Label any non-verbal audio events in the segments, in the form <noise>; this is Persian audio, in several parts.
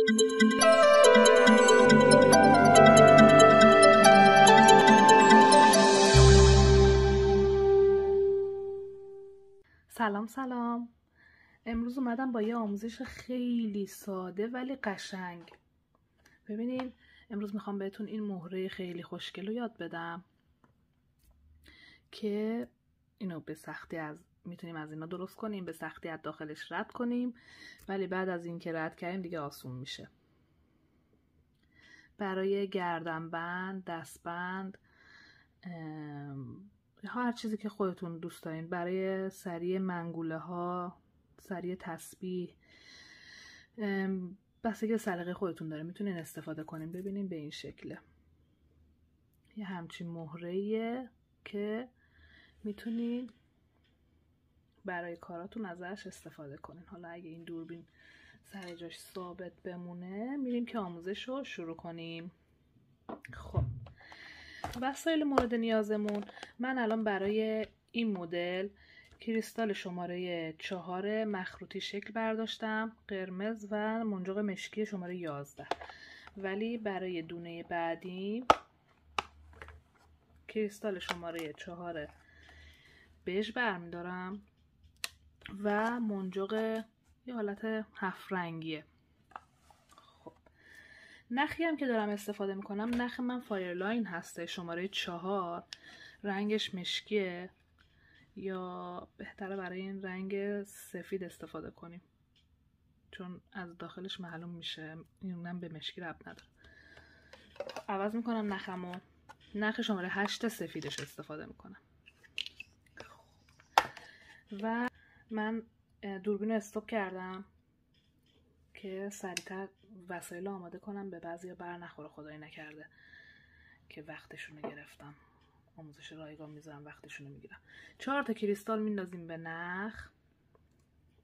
سلام سلام. امروز اومدم با یه آموزش خیلی ساده ولی قشنگ. ببینین امروز می‌خوام بهتون این مهره خیلی خوشگل رو یاد بدم که اینو به سختی از می‌تونیم از اینا درست کنیم به سختی از داخلش رد کنیم ولی بعد از اینکه رد کردیم دیگه آسون میشه. برای گردنبند دستبند هر چیزی که خودتون دوست دارین برای سریع منگوله ها سریع تسبیح بستگی سلیقه خودتون داره می‌تونین استفاده کنین ببینین به این شکله. یه همچین مهره که می‌تونین برای کاراتون ازش استفاده کنین. حالا اگه این دوربین سر جاش ثابت بمونه میریم که آموزش رو شروع کنیم. خب وسایل مورد نیازمون. من الان برای این مدل کریستال شماره چهار مخروطی شکل برداشتم قرمز و منجاق مشکی شماره یازده. ولی برای دونه بعدی کریستال شماره چهار بژ برمیدارم. و منجوق یه حالت هفت رنگیه. خب. نخی هم که دارم استفاده می‌کنم نخ من Fireline هستش شماره چهار. رنگش مشکیه. یا بهتره برای این رنگ سفید استفاده کنیم. چون از داخلش معلوم میشه اینم به مشکی ربط نداره. عوض می‌کنم نخمو. نخ شماره هشت سفیدش استفاده می‌کنم. و من دوربین رو استوب کردم که سریعتر وسایل آماده کنم به بعضی بر نخوره خدایی نکرده که وقتشون رو گرفتم. آموزش رایگان می‌ذارم وقتشون رو می‌گیرم. چهار تا کریستال میندازیم به نخ.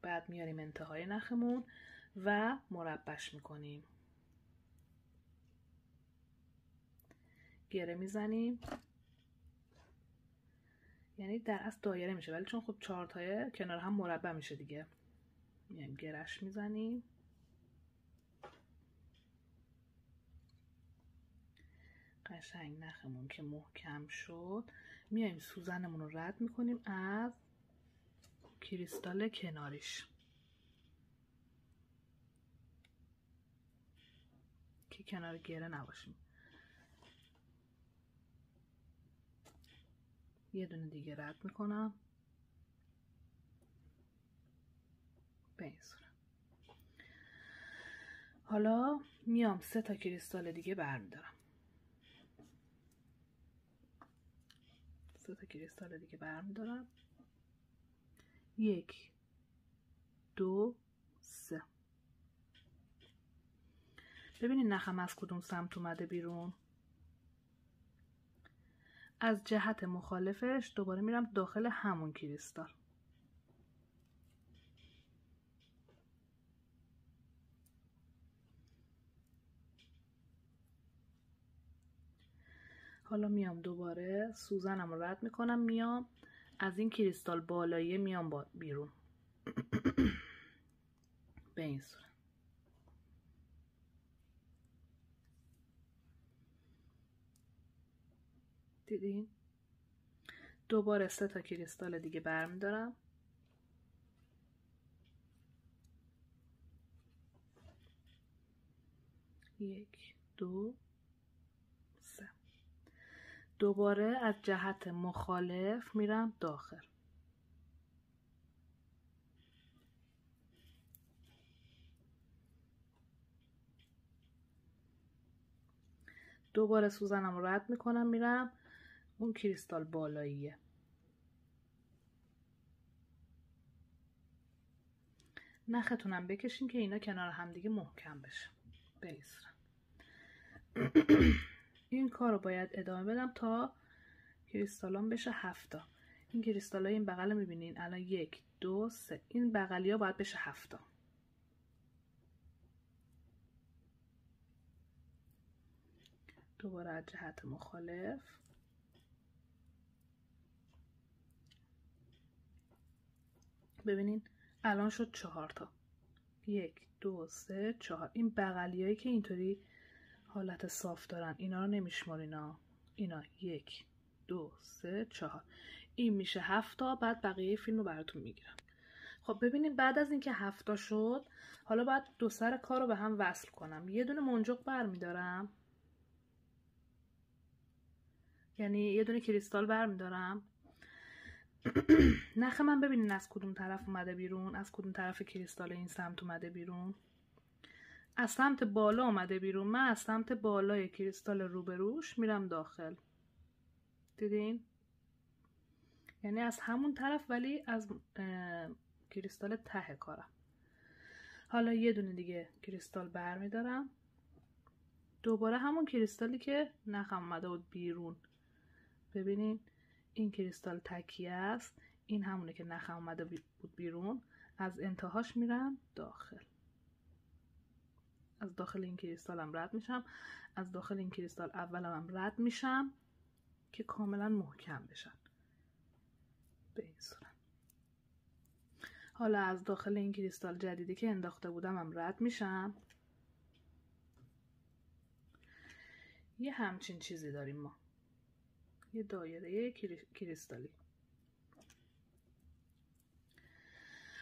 بعد میاریم انتهای نخمون و مربش می‌کنیم. گره می‌زنیم. یعنی در اصل دایره میشه ولی چون خب چهار تایه کنار هم مربع میشه دیگه. میایم گرش می‌زنیم. قشنگ نخمون که محکم شد. میایم سوزنمون رو رد می‌کنیم از کریستال کناریش. که کنار گره نباشیم. یه دونه دیگه رد می‌کنم. به حالا میام سه تا کریستال دیگه برمیدارم. سه تا کریستال دیگه برمیدارم. یک دو سه. ببینید نخم از کدوم سمت اومده بیرون. از جهت مخالفش دوباره میرم داخل همون کریستال حالا میام دوباره سوزنم رد می‌کنم میام. از این کریستال بالایی میام بیرون. <clears throat> به این صورت. دیدین دوباره سه تا کریستال دیگه برمیدارم. یک دو سه. دوباره از جهت مخالف میرم داخل. دوباره سوزنم رو رد می‌کنم میرم. اون کریستال بالاییه. نختونم بکشین که اینا کنار همدیگه محکم بشه. بیسرم این کار رو باید ادامه بدم تا کریستالان بشه هفتا. این کریستال های این بغل می‌بینین؟ الان یک دو سه. این بغلی ها باید بشه هفتا. دوباره از جهت مخالف. ببینین. الان شد چهار تا. یک دو سه چهار. این بغلیایی که اینطوری حالت صاف دارن اینا رو نمیشمارینا اینا. یک دو سه چهار. این میشه هفتا بعد بقیه فیلم رو براتون می‌گیرم. خب ببینید بعد از اینکه هفتا شد حالا باید دو سر کار رو به هم وصل کنم. یه دونه منجق برمیدارم. یعنی یه دونه کریستال برمیدارم. نخ من ببینین از کدوم طرف اومده بیرون از کدوم طرف کریستال این سمت اومده بیرون. از سمت بالا اومده بیرون. من از سمت بالای کریستال روبروش میرم داخل. دیدین؟ یعنی از همون طرف ولی از کریستال ته کارم. حالا یه دونه دیگه کریستال برمیدارم. دوباره همون کریستالی که نخم اومده بود بیرون. ببینین؟ این کریستال تکیه است. این همونه که نخم اومده بود بیرون. از انتهاش میرم داخل. از داخل این کریستالم رد میشم. از داخل این کریستال اولم رد میشم که کاملا محکم بشن. به این صورت. حالا از داخل این کریستال جدیدی که انداخته بودم هم رد میشم. یه همچین چیزی داریم ما. یه دایره کریستالی.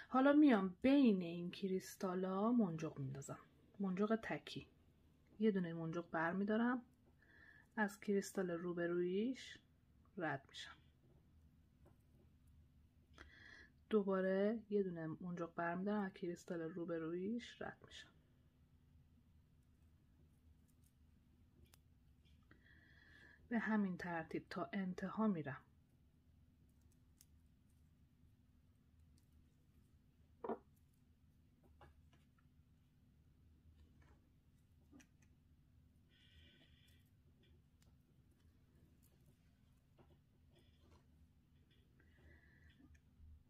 حالا میام بین این کریستالا منجق میندازم. منجق تکی. یه دونه منجق بر میدارم از کریستال روبرویش رد میشم. دوباره یه دونه منجق برمیدارم از کریستال روبرویش رد میشم. به همین ترتیب تا انتها میرم.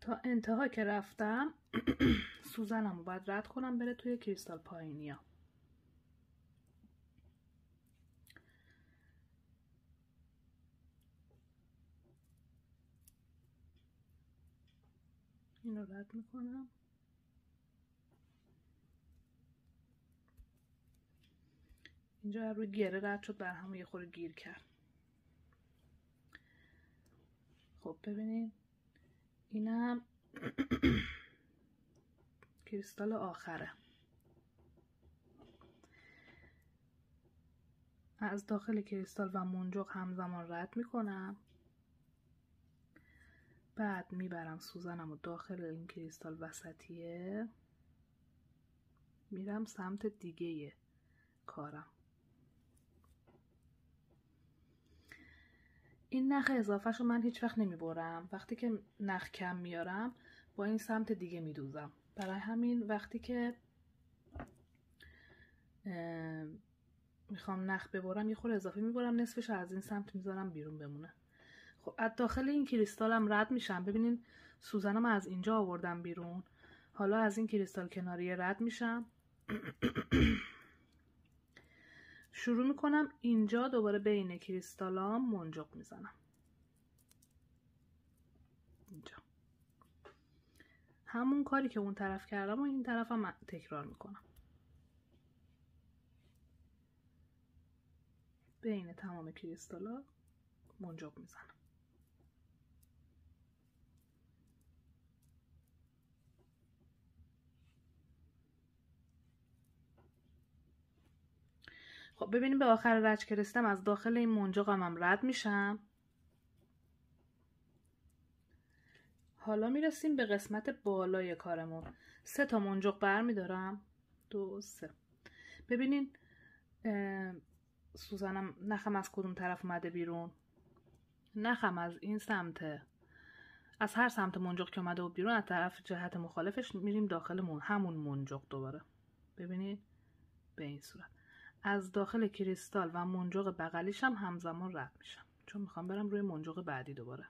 تا انتها که رفتم <clears throat> سوزنم رو باید رد کنم بره توی کریستال پایینیا. این رو رد می‌کنم. اینجا روی گره رد شد بر همون یه خورده گیر کرد. خب ببینید. اینم <clears throat> کریستال آخره. از داخل کریستال و منجق همزمان رد می‌کنم. بعد می‌برم سوزنم و داخل این کریستال وسطیه. میرم سمت دیگه کارم. این نخ اضافهش رو من هیچ وقت نمی‌برم. وقتی که نخ کم میارم با این سمت دیگه میدوزم. برای همین وقتی که می‌خوام نخ ببرم یه خور اضافه می‌برم نصفش از این سمت می‌ذارم بیرون بمونه. خب از داخل این کریستالم رد میشم. ببینین سوزنم از اینجا آوردم بیرون. حالا از این کریستال کناری رد میشم. <clears throat> شروع می‌کنم. اینجا دوباره بین کریستالام منجق می‌زنم. اینجا. همون کاری که اون طرف کردم و این طرف هم تکرار می‌کنم. بین تمام کریستالا منجق می‌زنم. خب ببینیم به آخر رج که رسیدم از داخل این منجاقم هم رد میشم. حالا می‌رسیم به قسمت بالای کارمون. سه تا منجاق بر میدارم. دو سه. ببینین سوزنم نخم از کدوم طرف اومده بیرون؟ نخم از این سمت. از هر سمت منجاق که اومده بود بیرون از طرف جهت مخالفش میریم داخل من همون منجاق دوباره. ببینید به این صورت. از داخل کریستال و منجاق بغلیش هم همزمان رد میشم. چون می‌خوام برم روی منجاق بعدی دوباره.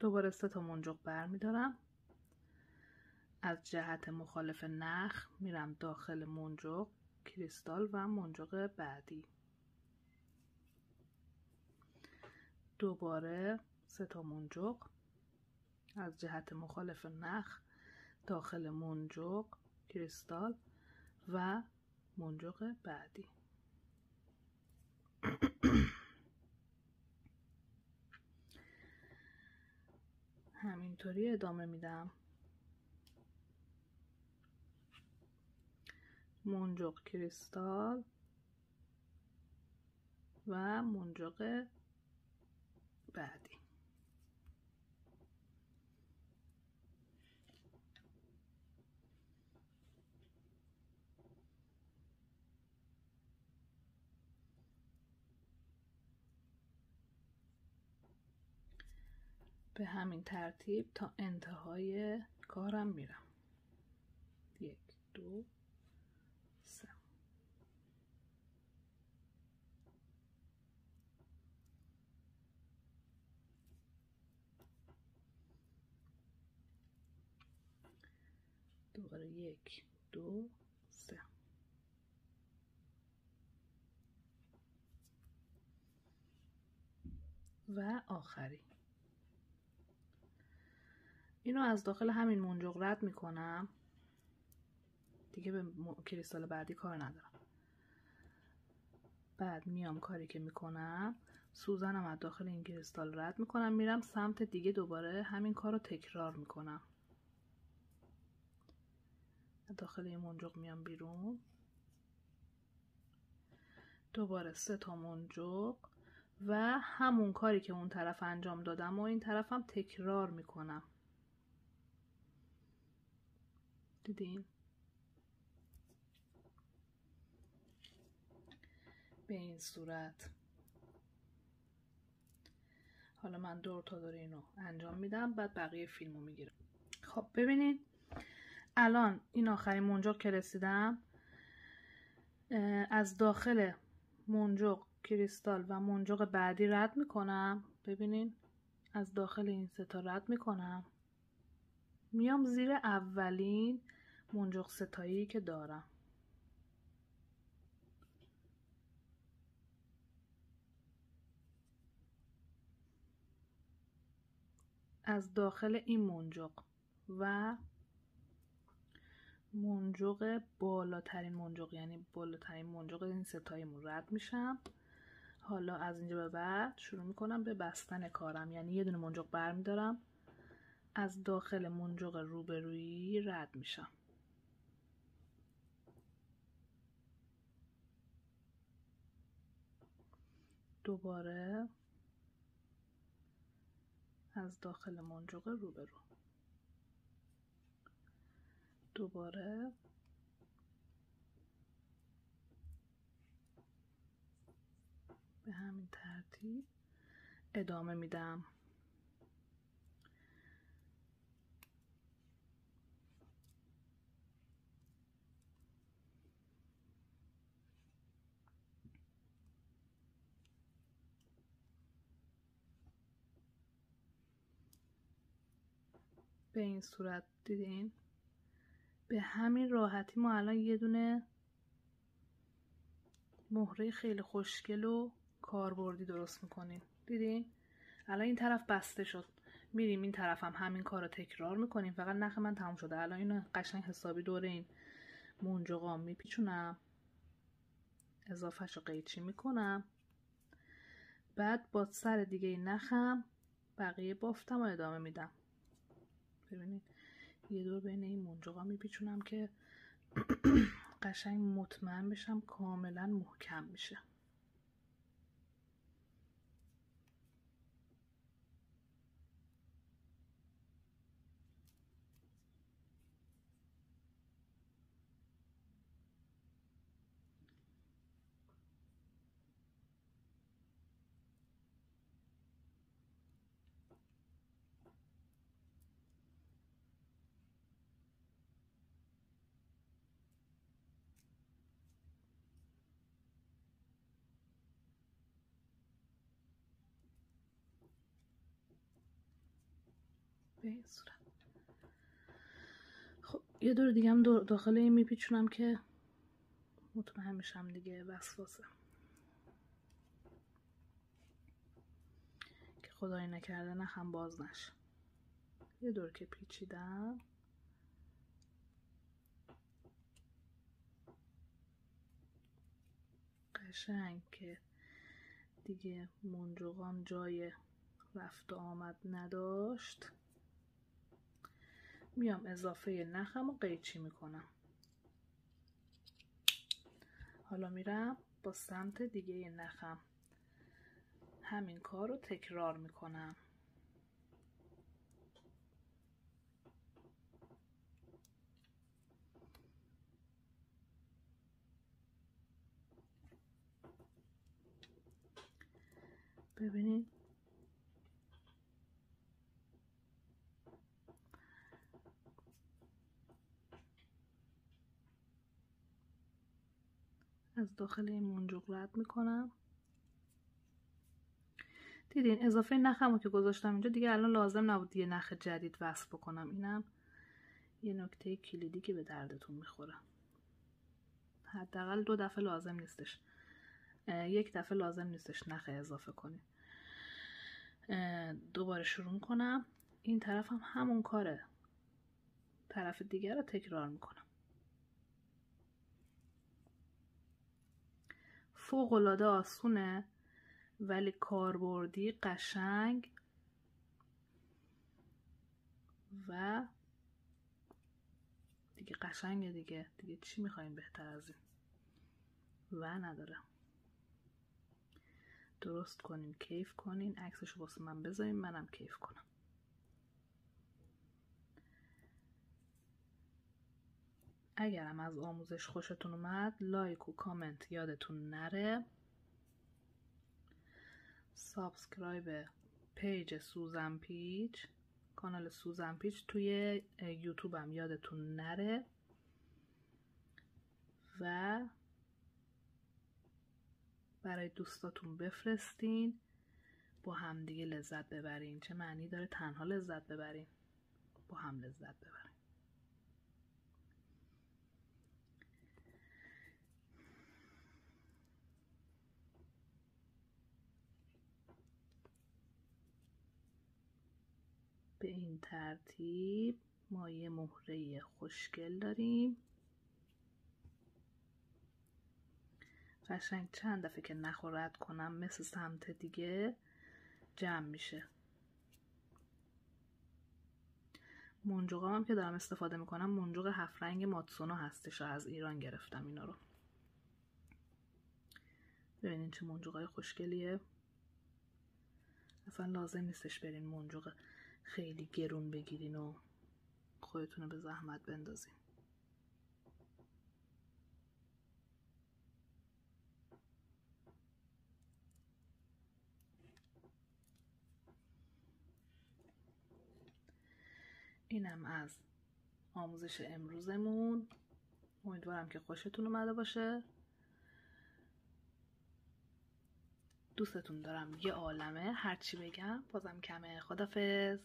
دوباره سه تا منجاق بر میدارم از جهت مخالف نخ میرم داخل منجاق کریستال و منجاق بعدی. دوباره سه تا منجق از جهت مخالف نخ داخل منجق کریستال و منجق بعدی. <clears throat> همینطوری ادامه میدم. منجق کریستال و منجق بعدی. به همین ترتیب تا انتهای کارم میرم. یک دو سه دوباره یک دو سه. و آخری. اینو از داخل همین منجق رد می‌کنم. دیگه به کریستال بعدی کار ندارم. بعد میام کاری که می‌کنم. سوزنم از داخل این کریستال رد می‌کنم. میرم سمت دیگه دوباره همین کار رو تکرار می‌کنم. داخل این منجق میام بیرون. دوباره سه تا منجق و همون کاری که اون طرف انجام دادم و این طرفم تکرار می‌کنم. دیدین؟ به این صورت. حالا من دور تا دور اینو انجام میدم بعد بقیه فیلمو می‌گیرم. خب ببینید الان این آخرین منجق که رسیدم از داخل منجق کریستال و منجق بعدی رد می‌کنم. ببینین از داخل این ستا رد می‌کنم. میام زیر اولین منجق ستایی که دارم. از داخل این منجق و منجق بالاترین منجق یعنی بالاترین منجق این ستایمون رد میشم. حالا از اینجا به بعد شروع می‌کنم به بستن کارم. یعنی یه دونه منجق برمیدارم. از داخل منجق روبرویی رد میشم. دوباره از داخل منجق روبرو. دوباره. به همین ترتیب ادامه میدم. به این صورت دیدین؟ به همین راحتی ما الان یه دونه مهره خیلی خوشگل و کاربردی درست می‌کنیم. دیدین الان این طرف بسته شد. میریم این طرف هم همین کار رو تکرار می‌کنیم. فقط نخ من تموم شده. الان اینو قشنگ حسابی دور این منجقام میپیچونم. اضافهش رو قیچی می‌کنم. بعد با سر دیگه نخم بقیه بافتم و ادامه میدم. ببینید. یه دور بین این منجقا میپیچونم که <clears throat> قشنگ مطمئن بشم کاملا محکم میشه. به این صورت. خب یه دور دیگه هم داخل این میپیچونم که مطمئن میشم دیگه وسواسه. خدای نکرده نخم باز نشه یه دور که پیچیدم. قشنگ که دیگه منجوقام جای رفت آمد نداشت. میام اضافه نخم و قیچی می‌کنم. حالا میرم با سمت دیگه نخم. همین کار رو تکرار می‌کنم. ببینید از داخل این منجوق رد می‌کنم. دیدین اضافه نخم که گذاشتم اینجا. دیگه الان لازم نبود یه نخ جدید وصل بکنم. اینم یه نکته کلیدی که به دردتون می‌خوره. حداقل دو دفعه لازم نیستش. یک دفعه لازم نیستش نخ اضافه کنیم دوباره شروع کنم این طرف هم همون کاره. طرف دیگر رو تکرار می‌کنم. فوق العاده آسونه ولی کاربردی قشنگ و دیگه قشنگه دیگه. دیگه چی می‌خوایم بهتر از این؟ و نداره درست کنین کیف کنین. عکسشو واسه من بذارین منم کیف کنم. اگرم از آموزش خوشتون اومد like و کامنت یادتون نره. subscribe page سوزن پیچ. کانال سوزن پیچ توی یوتیوبم یادتون نره. و برای دوستاتون بفرستین. با همدیگه لذت ببرین. چه معنی داره؟ تنها لذت ببرین. با هم لذت ببرین. به این ترتیب ما یه مهره خوشگل داریم. قشنگ چند دفعه که نخورد کنم مثل سمت دیگه جمع میشه. منجوقام هم که دارم استفاده می‌کنم منجوق هفت رنگ ماتسونو هستش از ایران گرفتم اینا رو. ببینین چه منجوقای خوشگلیه. اصلا لازم نیستش برین منجوق خیلی گرون بگیرین و خودتون رو به زحمت بندازین. اینم از آموزش امروزمون. امیدوارم که خوشتون اومده باشه. دوستتون دارم. یه عالمه. هرچی بگم بازم کمه. خدافز